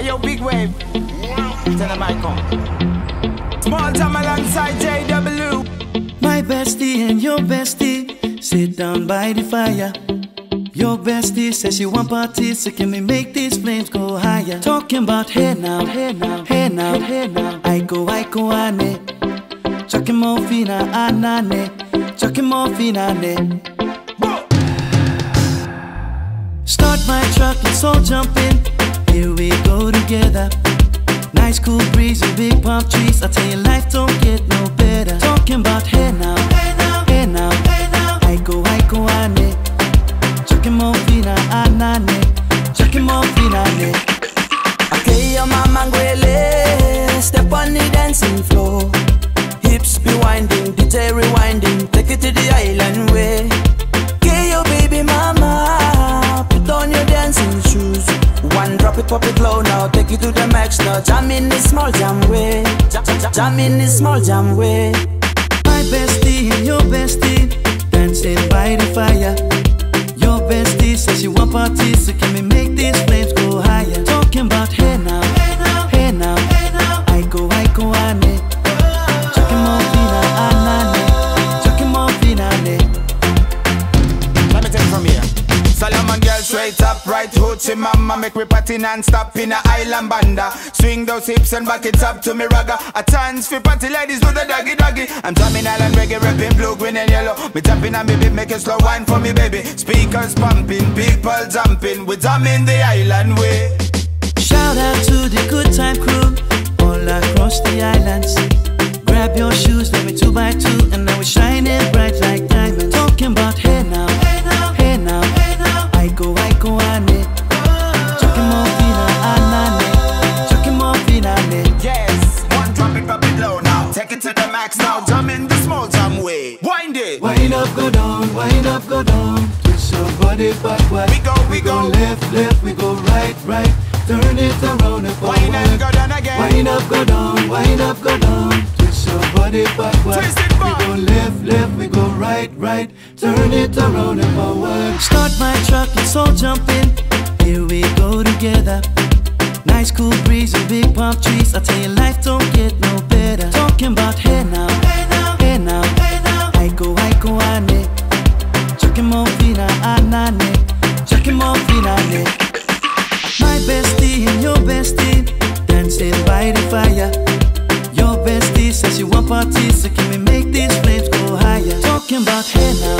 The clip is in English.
yo, big wave. Tell him I come. Small Jam alongside JW. My bestie and your bestie sit down by the fire. Your bestie says she want parties, so can we make these flames go higher? Talking about hey now, hey now, hey now, hey now. Iko, iko, ane. Chucking more fina, anane. Chucking more fina, ah, ne. Start my truck, let's all jump in. Here we go together. Nice cool breeze and big palm trees. I tell you, life don't get no better. Talking about hey now, hey now, hey now, hey pop it low now Take you to the max now Jam in this small jam way Jam, in this small jam way My bestie your bestie dancing by the fire. Your bestie says she want parties, so can we make these flames go higher? Talking about hey now, hey now, hey now. Iko, iko, ane. Chucking Solomon girl straight up, right hoochie mama Make me party non-stop in a island banda. Swing those hips and back it up to me ragga. A chance for party ladies do the doggy doggy. I'm drumming island reggae, rapping blue, green and yellow. Me tapping on me a slow wine for me baby. Speakers pumping, people jumping. We drumming the island way. Shout out to the good time crew all across the islands. Take it to the max now, jam in the small jam way Wind it Wind up, go down, wind up, go down. Twist your body backward. We go, we go. left, left, we go right, right. Turn it around and forward. Wind and go down again Wind up, go down, wind up, go down. Twist your body backward. Twist it back. We go left, left, we go right, right. Turn it around and forward. Start my truck, let's all jump in. Here we go together. Nice cool breeze and big palm trees. I tell you, life don't get no better. Talking about hey now, hey now, hey now, hey now. Iko, iko, ane. more anane. I ane. My bestie and your bestie dancing by the fire. Your bestie says you want parties, so can we make these flames go higher? Talking about hey now.